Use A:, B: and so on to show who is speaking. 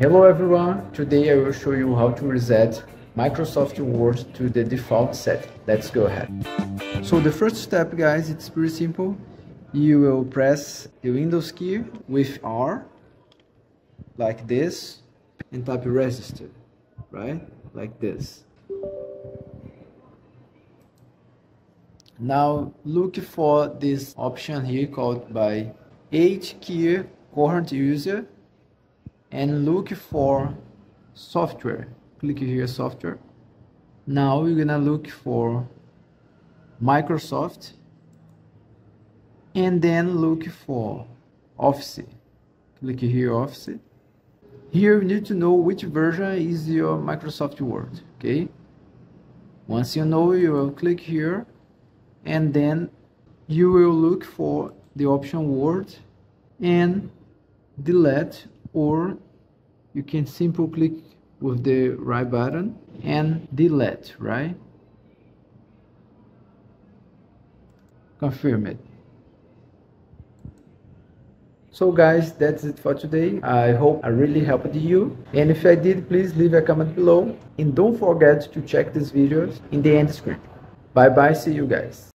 A: Hello everyone, today I will show you how to reset Microsoft Word to the default setting. Let's go ahead. So the first step guys, it's pretty simple. You will press the Windows key with R, like this, and type regedit, right? Like this. Now look for this option here called by H key current user and look for software. Click here software. Now we're gonna look for Microsoft. And then look for Office. Click here Office. Here you need to know which version is your Microsoft Word okay? Once you know you will click here and then you will look for the option Word and delete or you can simply click with the right button and delete right? Confirm it. So guys that's it for today. I hope i really helped you. And if i did please leave a comment below. And don't forget to check these videos in the end screen bye bye see you guys